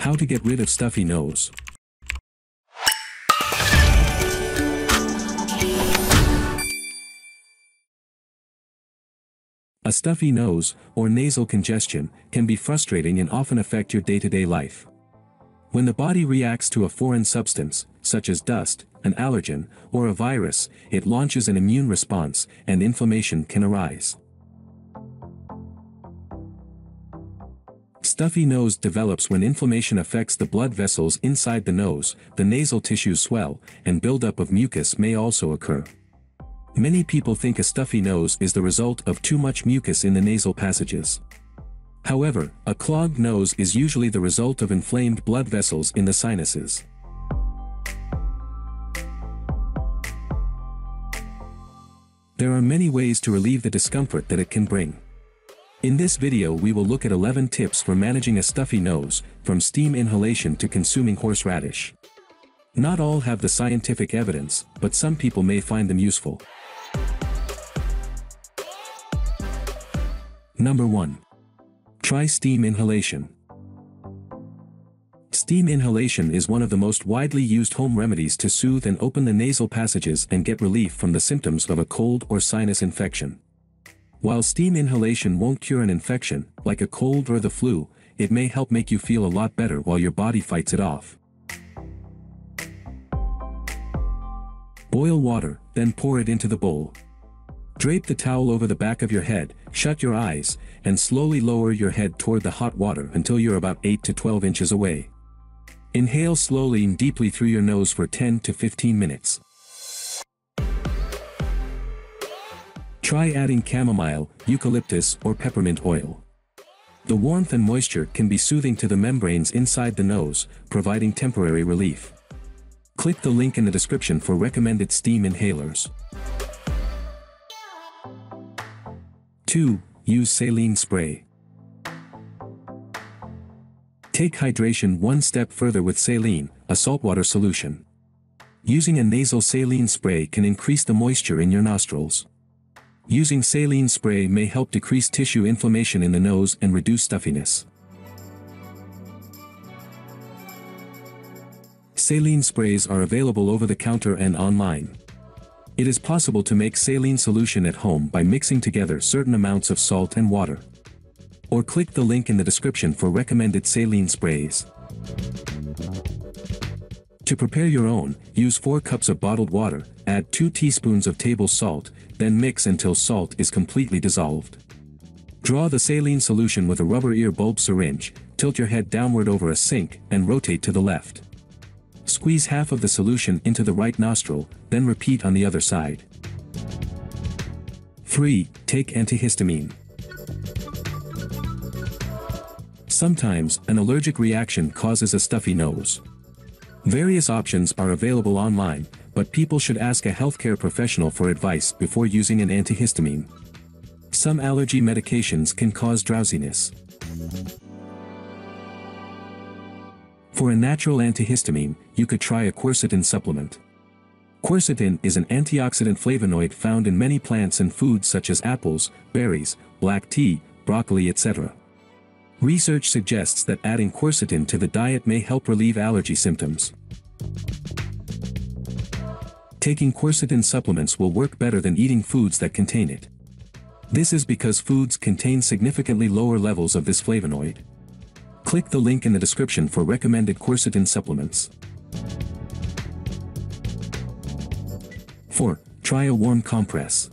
How to get rid of stuffy nose. A stuffy nose, or nasal congestion, can be frustrating and often affect your day-to-day life. When the body reacts to a foreign substance, such as dust, an allergen, or a virus, it launches an immune response, and inflammation can arise. Stuffy nose develops when inflammation affects the blood vessels inside the nose, the nasal tissues swell, and buildup of mucus may also occur. Many people think a stuffy nose is the result of too much mucus in the nasal passages. However, a clogged nose is usually the result of inflamed blood vessels in the sinuses. There are many ways to relieve the discomfort that it can bring. In this video we will look at 11 tips for managing a stuffy nose, from steam inhalation to consuming horseradish. Not all have the scientific evidence, but some people may find them useful. Number 1. Try steam inhalation. Steam inhalation is one of the most widely used home remedies to soothe and open the nasal passages and get relief from the symptoms of a cold or sinus infection. While steam inhalation won't cure an infection, like a cold or the flu, it may help make you feel a lot better while your body fights it off. Boil water, then pour it into the bowl. Drape the towel over the back of your head, shut your eyes, and slowly lower your head toward the hot water until you're about 8 to 12 inches away. Inhale slowly and deeply through your nose for 10 to 15 minutes. Try adding chamomile, eucalyptus or peppermint oil. The warmth and moisture can be soothing to the membranes inside the nose, providing temporary relief. Click the link in the description for recommended steam inhalers. 2. Use saline spray. Take hydration one step further with saline, a saltwater solution. Using a nasal saline spray can increase the moisture in your nostrils. Using saline spray may help decrease tissue inflammation in the nose and reduce stuffiness. Saline sprays are available over the counter and online. It is possible to make saline solution at home by mixing together certain amounts of salt and water. Or click the link in the description for recommended saline sprays. To prepare your own, use 4 cups of bottled water, add 2 teaspoons of table salt, then mix until salt is completely dissolved. Draw the saline solution with a rubber ear bulb syringe, tilt your head downward over a sink, and rotate to the left. Squeeze half of the solution into the right nostril, then repeat on the other side. 3. Take antihistamine. Sometimes, an allergic reaction causes a stuffy nose. Various options are available online, but people should ask a healthcare professional for advice before using an antihistamine. Some allergy medications can cause drowsiness. For a natural antihistamine, you could try a quercetin supplement. Quercetin is an antioxidant flavonoid found in many plants and foods such as apples, berries, black tea, broccoli etc. Research suggests that adding quercetin to the diet may help relieve allergy symptoms. Taking quercetin supplements will work better than eating foods that contain it. This is because foods contain significantly lower levels of this flavonoid. Click the link in the description for recommended quercetin supplements. 4. Try a warm compress.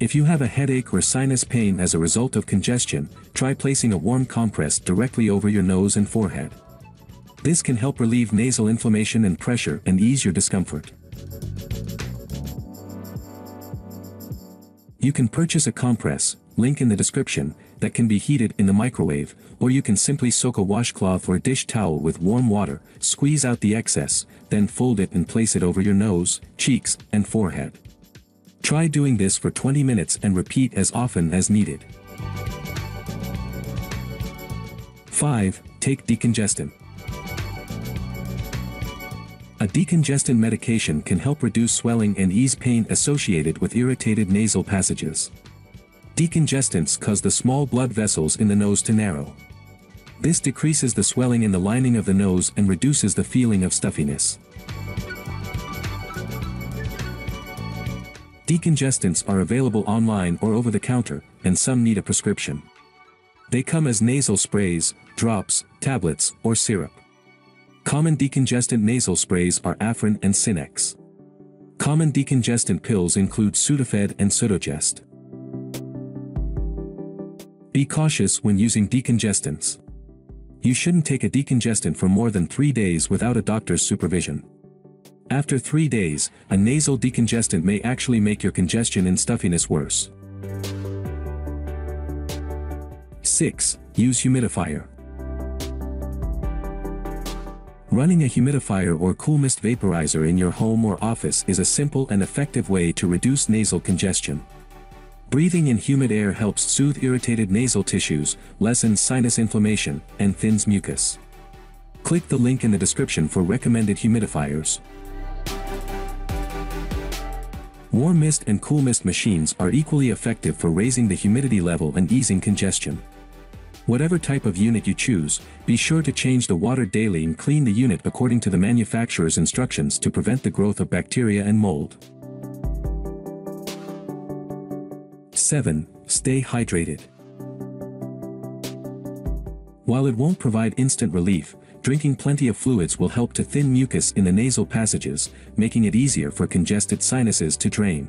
If you have a headache or sinus pain as a result of congestion, try placing a warm compress directly over your nose and forehead. This can help relieve nasal inflammation and pressure and ease your discomfort. You can purchase a compress, link in the description, that can be heated in the microwave, or you can simply soak a washcloth or dish towel with warm water, squeeze out the excess, then fold it and place it over your nose, cheeks, and forehead. Try doing this for 20 minutes and repeat as often as needed. 5. Take decongestant. A decongestant medication can help reduce swelling and ease pain associated with irritated nasal passages. Decongestants cause the small blood vessels in the nose to narrow. This decreases the swelling in the lining of the nose and reduces the feeling of stuffiness. Decongestants are available online or over the counter, and some need a prescription. They come as nasal sprays, drops, tablets, or syrup. Common decongestant nasal sprays are Afrin and Sinex. Common decongestant pills include Sudafed and Sudogest. Be cautious when using decongestants. You shouldn't take a decongestant for more than 3 days without a doctor's supervision. After 3 days, a nasal decongestant may actually make your congestion and stuffiness worse. 6. Use humidifier. Running a humidifier or cool mist vaporizer in your home or office is a simple and effective way to reduce nasal congestion. Breathing in humid air helps soothe irritated nasal tissues, lessens sinus inflammation, and thins mucus. Click the link in the description for recommended humidifiers. Warm mist and cool mist machines are equally effective for raising the humidity level and easing congestion. Whatever type of unit you choose, be sure to change the water daily and clean the unit according to the manufacturer's instructions to prevent the growth of bacteria and mold. 7. Stay hydrated. While it won't provide instant relief, drinking plenty of fluids will help to thin mucus in the nasal passages, making it easier for congested sinuses to drain.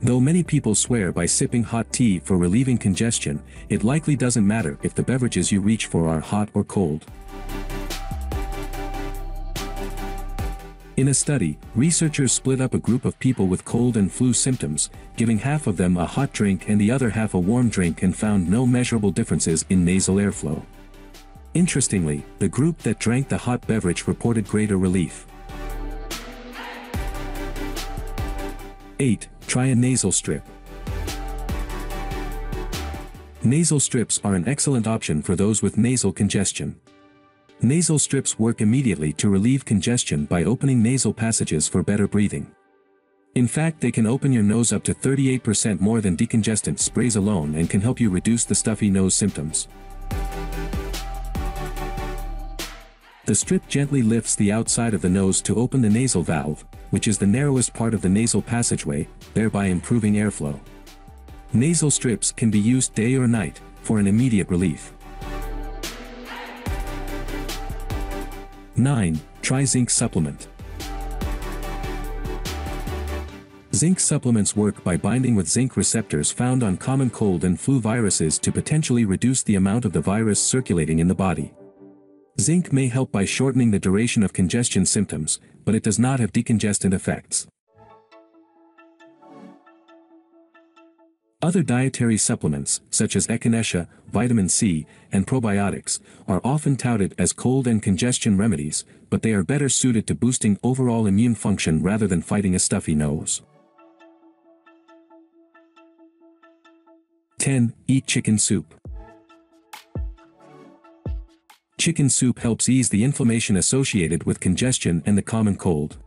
Though many people swear by sipping hot tea for relieving congestion, it likely doesn't matter if the beverages you reach for are hot or cold. In a study, researchers split up a group of people with cold and flu symptoms, giving half of them a hot drink and the other half a warm drink and found no measurable differences in nasal airflow. Interestingly, the group that drank the hot beverage reported greater relief. 8. Try a nasal strip. Nasal strips are an excellent option for those with nasal congestion. Nasal strips work immediately to relieve congestion by opening nasal passages for better breathing. In fact they can open your nose up to 38% more than decongestant sprays alone and can help you reduce the stuffy nose symptoms. The strip gently lifts the outside of the nose to open the nasal valve, which is the narrowest part of the nasal passageway, thereby improving airflow. Nasal strips can be used day or night, for an immediate relief. 9. Try zinc supplement. Zinc supplements work by binding with zinc receptors found on common cold and flu viruses to potentially reduce the amount of the virus circulating in the body. Zinc may help by shortening the duration of congestion symptoms, but it does not have decongestant effects. Other dietary supplements, such as echinacea, vitamin C, and probiotics, are often touted as cold and congestion remedies, but they are better suited to boosting overall immune function rather than fighting a stuffy nose. 10. Eat chicken soup. Chicken soup helps ease the inflammation associated with congestion and the common cold.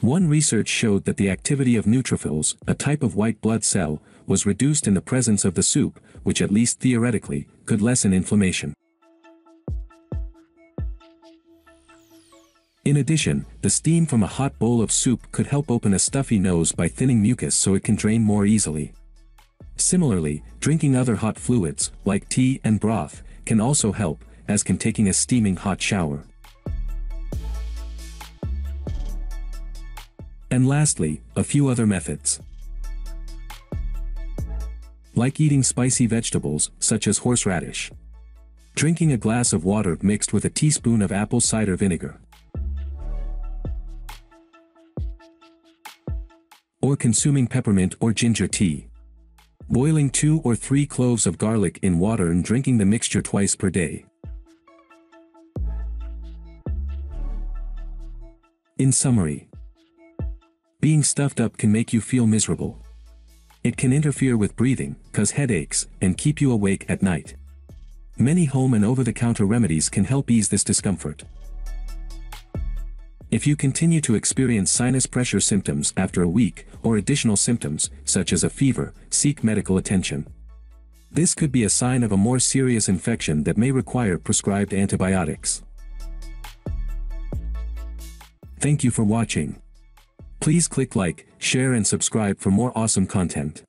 One research showed that the activity of neutrophils, a type of white blood cell, was reduced in the presence of the soup, which at least theoretically, could lessen inflammation. In addition, the steam from a hot bowl of soup could help open a stuffy nose by thinning mucus so it can drain more easily. Similarly, drinking other hot fluids, like tea and broth, can also help, as can taking a steaming hot shower. And lastly, a few other methods. Like eating spicy vegetables, such as horseradish. Drinking a glass of water mixed with a teaspoon of apple cider vinegar. Or consuming peppermint or ginger tea. Boiling two or three cloves of garlic in water and drinking the mixture twice per day. In summary, being stuffed up can make you feel miserable. It can interfere with breathing, cause headaches, and keep you awake at night. Many home and over-the-counter remedies can help ease this discomfort. If you continue to experience sinus pressure symptoms after a week, or additional symptoms, such as a fever, seek medical attention. This could be a sign of a more serious infection that may require prescribed antibiotics. Thank you for watching. Please click like, share and subscribe for more awesome content.